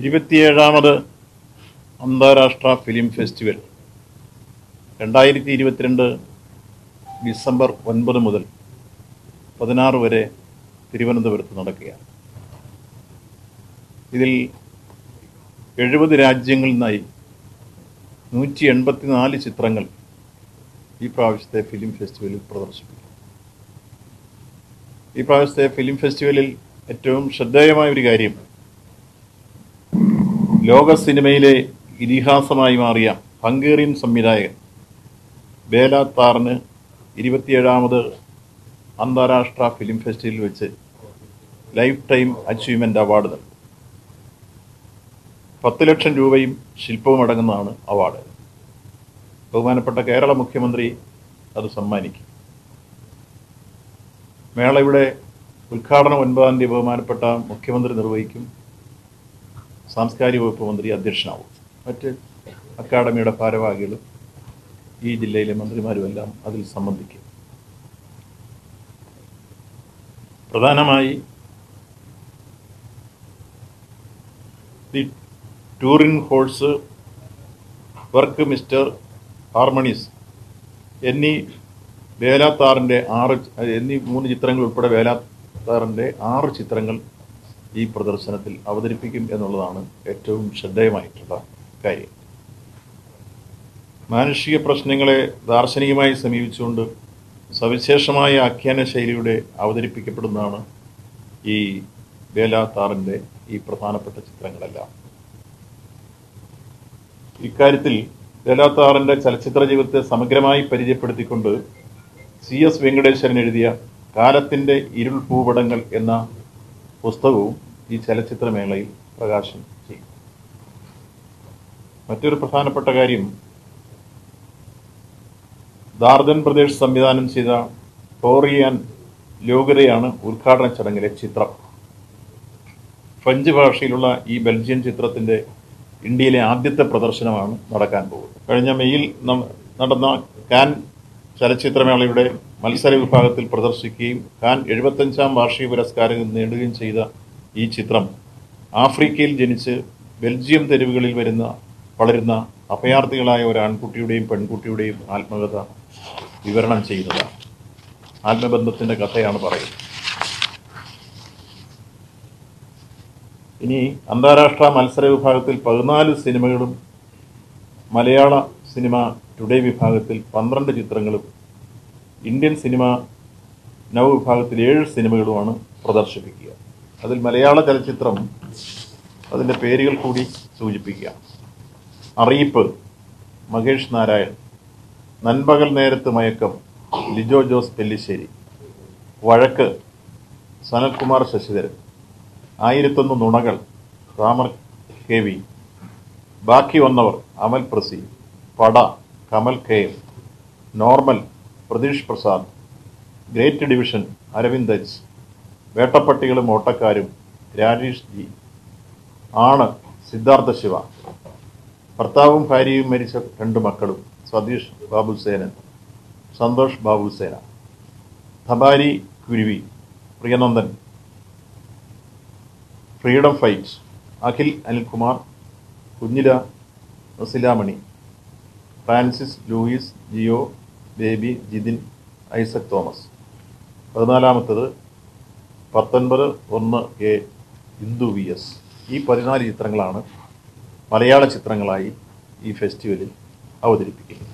ഇരുപത്തിയേഴാമത് അന്താരാഷ്ട്ര film festival. രണ്ടായിരത്തി ഇരുപത്തിരണ്ട് ഡിസംബർ ഒൻപത് മുതൽ പതിനാറ് വരെ തിരുവനന്തപുരത്ത് നടക്കുകയാണ്. ഇതിൽ എഴുപത് രാജ്യങ്ങളിൽ നിന്നായി നൂറ്റി എൺപത്തിനാല് ചിത്രങ്ങൾ ഈ പ്രാവശ്യത്തെ ഫിലിം ഫെസ്റ്റിവലിൽ പ്രദർശിപ്പിക്കും. ഈ പ്രാവശ്യത്തെ ഫിലിം ഫെസ്റ്റിവലിൽ ഏറ്റവും ശ്രദ്ധേയമായ ഒരു കാര്യം ലോക സിനിമയിലെ ഇതിഹാസമായി മാറിയ ഹംഗേറിയൻ സംവിധായകൻ ബേല താറിന് ഇരുപത്തിയേഴാമത് അന്താരാഷ്ട്ര ഫിലിം ഫെസ്റ്റിവലിൽ വെച്ച് ലൈഫ് ടൈം അച്ചീവ്മെന്റ് അവാർഡ് നൽകി. പത്ത് ലക്ഷം രൂപയും ശില്പവും അടങ്ങുന്നതാണ് അവാർഡ്. ബഹുമാനപ്പെട്ട കേരള മുഖ്യമന്ത്രി അത് സമ്മാനിക്കും. മേളയുടെ ഉദ്ഘാടനം ഒൻപതാം തീയതി ബഹുമാനപ്പെട്ട മുഖ്യമന്ത്രി നിർവഹിക്കും. സാംസ്കാരിക വകുപ്പ് മന്ത്രി അധ്യക്ഷനാവും. മറ്റ് അക്കാഡമിയുടെ ഭാരവാഹികളും ഈ ജില്ലയിലെ മന്ത്രിമാരും എല്ലാം അതിൽ സംബന്ധിക്കും. പ്രധാനമായി the touring horse work mister harmonies എന്നീ വേലാത്താറിന്റെ ആറ് എന്നീ മൂന്ന് ചിത്രങ്ങൾ ഉൾപ്പെടെ വേലാത്താറിന്റെ ആറ് ചിത്രങ്ങൾ ഈ പ്രദർശനത്തിൽ അവതരിപ്പിക്കും എന്നുള്ളതാണ് ഏറ്റവും ശ്രദ്ധേയമായിട്ടുള്ള കാര്യം. മാനുഷിക പ്രശ്നങ്ങളെ ദാർശനികമായി സമീപിച്ചുകൊണ്ട് സവിശേഷമായ ആഖ്യാന ശൈലിയുടെ അവതരിപ്പിക്കപ്പെടുന്നതാണ് ഈ വേലാത്താറിന്റെ ഈ പ്രധാനപ്പെട്ട ചിത്രങ്ങളെല്ലാം. ഇക്കാര്യത്തിൽ വേലാത്താറിന്റെ ചലച്ചിത്ര ജീവിതത്തെ സമഗ്രമായി പരിചയപ്പെടുത്തിക്കൊണ്ട് സി എസ് വെങ്കടേശ്വരൻ എഴുതിയ കാലത്തിന്റെ ഇരുൾ ഭൂപടങ്ങൾ എന്ന പുസ്തകവും ഈ ചലച്ചിത്രമേളയിൽ പ്രകാശനം ചെയ്യും. മറ്റൊരു പ്രധാനപ്പെട്ട കാര്യം ദാർദൻ പ്രദേശ് സംവിധാനം ചെയ്ത ടോറിയാൻ ലോകതയാണ് ഉദ്ഘാടന ചടങ്ങിലെ ചിത്രം. ഫ്രഞ്ച് ഭാഷയിലുള്ള ഈ ബെൽജിയൻ ചിത്രത്തിന്റെ ഇന്ത്യയിലെ ആദ്യത്തെ പ്രദർശനമാണ് നടക്കാൻ പോകുന്നത്. കഴിഞ്ഞ മെയ്യിൽ നടന്ന കാൻ ചലച്ചിത്രമേളയുടെ മത്സര വിഭാഗത്തിൽ പ്രദർശിക്കുകയും ഖാൻ എഴുപത്തഞ്ചാം വാർഷിക പുരസ്കാരം നേടുകയും ചെയ്ത ഈ ചിത്രം ആഫ്രിക്കയിൽ ജനിച്ച് ബെൽജിയം തെരുവുകളിൽ വരുന്ന വളരുന്ന അഭയാർത്ഥികളായ ഒരു ആൺകുട്ടിയുടെയും പെൺകുട്ടിയുടെയും ആത്മകഥ വിവരണം ചെയ്യുന്നതാണ്. ആത്മബന്ധത്തിന്റെ കഥയാണ് പറയുന്നത്. ഇനി അന്താരാഷ്ട്ര മത്സര വിഭാഗത്തിൽ പതിനാല് സിനിമകളും മലയാള സിനിമ ടുഡേ വിഭാഗത്തിൽ പന്ത്രണ്ട് ചിത്രങ്ങളും ഇന്ത്യൻ സിനിമ നവ വിഭാഗത്തിൽ ഏഴ് സിനിമകളുമാണ് പ്രദർശിപ്പിക്കുക. അതിൽ മലയാള ചലച്ചിത്രം അതിന്റെ പേരുകൾ കൂടി സൂചിപ്പിക്കുക. അറിയിപ്പ് മഹേഷ് നാരായൺ നൻപകൽ നേരത്ത് മയക്കം ലിജോ ജോസ് പെല്ലിശ്ശേരി വഴക്ക് സനൽകുമാർ ശശിധരൻ ആയിരത്തൊന്ന് നുണകൾ രാമർ കെ വി ബാക്കി വന്നവർ അമൽ പ്രസി പട Kamal K normal Pratheesh Prasad great division Aravind H വേട്ടപ്പട്ടികളും ഓട്ടക്കാരും രാജേഷ് ജി ആണ് സിദ്ധാർത്ഥ ശിവ. ഭർത്താവും ഭാര്യയും മരിച്ച രണ്ട് മക്കളും Satheesh Babusenan Santhosh Babusena. Dhabari Kuruvi Priyanandan. Freedom fights Akhil Anilkumar Kunjila Nasilamani Francis Louis Jeo Baby Jithin Isaac Thomas. പതിനാലാമത്തത് പത്തൊൻപത് ഒന്ന് എ ഇന്ദു വി എസ്. ഈ പതിനാല് ചിത്രങ്ങളാണ് മലയാള ചിത്രങ്ങളായി ഈ ഫെസ്റ്റിവലിൽ അവതരിപ്പിക്കുന്നത്.